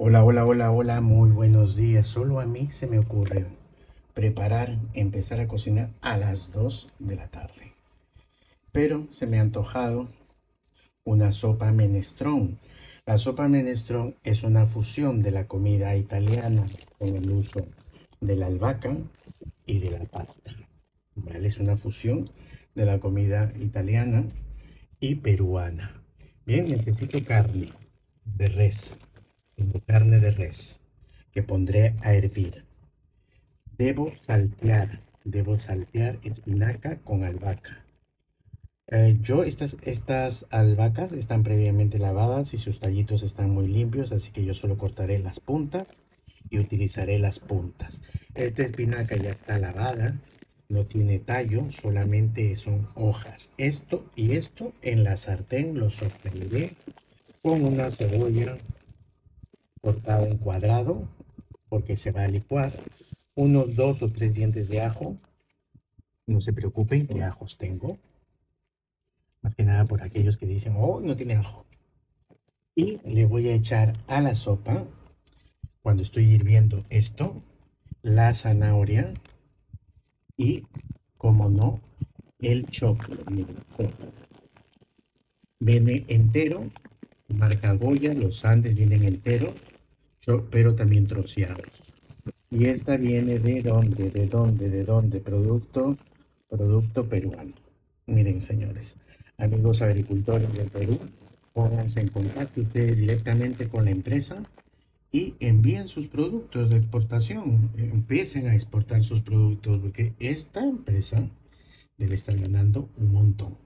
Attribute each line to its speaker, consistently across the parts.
Speaker 1: Hola, hola, hola, hola, muy buenos días. Solo a mí se me ocurre preparar, empezar a cocinar a las 2 de la tarde. Pero se me ha antojado una sopa menestrón. La sopa menestrón es una fusión de la comida italiana con el uso de la albahaca y de la pasta. ¿Vale? Es una fusión de la comida italiana y peruana. Bien, necesito carne de res carne de res que pondré a hervir. Debo saltear, debo saltear espinaca con albahaca. Eh, yo, estas, estas albahacas están previamente lavadas y sus tallitos están muy limpios, así que yo solo cortaré las puntas y utilizaré las puntas. Esta espinaca ya está lavada, no tiene tallo, solamente son hojas. Esto y esto en la sartén lo sofreiré con una cebolla cortado en cuadrado porque se va a licuar. Unos dos o tres dientes de ajo. No se preocupen que ajos tengo. Más que nada por aquellos que dicen, oh, no tiene ajo. Y le voy a echar a la sopa, cuando estoy hirviendo esto, la zanahoria y, como no, el choclo. Viene entero, marca Goya, los Andes vienen enteros pero también troceados. Y esta viene de dónde, de dónde, de dónde, producto, producto peruano. Miren, señores, amigos agricultores del Perú, pónganse en contacto ustedes directamente con la empresa y envíen sus productos de exportación. Empiecen a exportar sus productos porque esta empresa debe estar ganando un montón.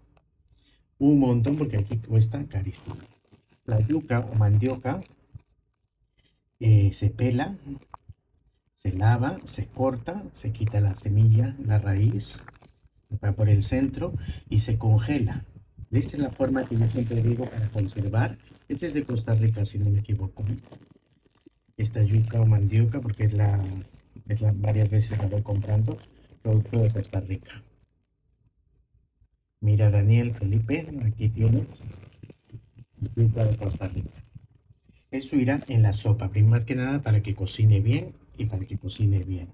Speaker 1: Un montón porque aquí cuesta carísimo. La yuca o mandioca eh, se pela, se lava, se corta, se quita la semilla, la raíz, va por el centro y se congela. Esta es la forma que yo siempre digo para conservar. Este es de Costa Rica, si no me equivoco. Esta yuca o mandioca, porque es la, es la varias veces la voy comprando, producto de Costa Rica. Mira, Daniel, Felipe, aquí tienes yuca de Costa Rica. Eso irá en la sopa, primero que nada para que cocine bien y para que cocine bien.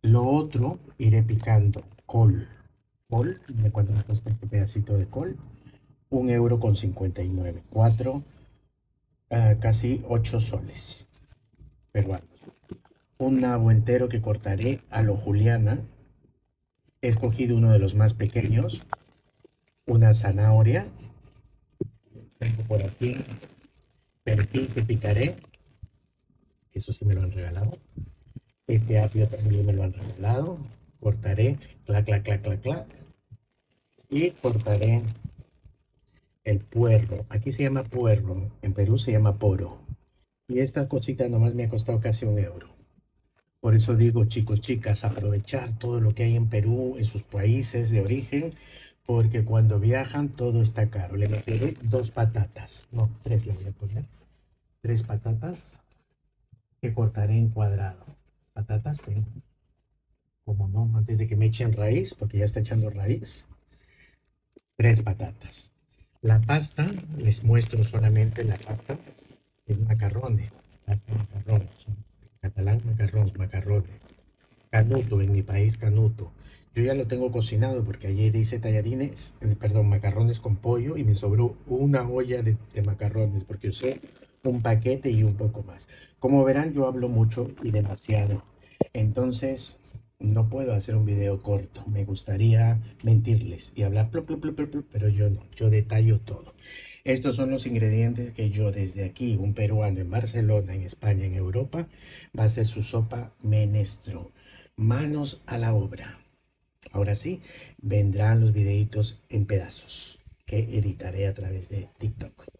Speaker 1: Lo otro, iré picando col. Col, ¿de cuánto me cuesta este pedacito de col? Un euro con 59. Cuatro, uh, casi ocho soles peruanos. Un nabo entero que cortaré a lo juliana. He escogido uno de los más pequeños. Una zanahoria. Tengo por aquí perejil que picaré, que eso sí me lo han regalado. Este apio también me lo han regalado. Cortaré, clac, clac, clac, clac, clac. Y cortaré el puerro. Aquí se llama puerro, en Perú se llama poro. Y esta cosita nomás me ha costado casi un euro. Por eso digo, chicos, chicas, aprovechar todo lo que hay en Perú, en sus países de origen, porque cuando viajan todo está caro. Le meteré dos patatas, no, tres le voy a poner. Tres patatas que cortaré en cuadrado. Patatas tengo. Como no, antes de que me echen raíz, porque ya está echando raíz. Tres patatas. La pasta, les muestro solamente la pasta, es macarrones. macarrones. catalán, macarrones, macarrones. Canuto, en mi país, canuto. Yo ya lo tengo cocinado porque ayer hice tallarines, perdón, macarrones con pollo y me sobró una olla de, macarrones porque usé un paquete y un poco más. Como verán, yo hablo mucho y demasiado. Entonces, no puedo hacer un video corto. Me gustaría mentirles y hablar, pero yo no. Yo detallo todo. Estos son los ingredientes que yo desde aquí, un peruano en Barcelona, en España, en Europa, va a hacer su sopa menestro. Manos a la obra. Ahora sí, vendrán los videitos en pedazos que editaré a través de TikTok.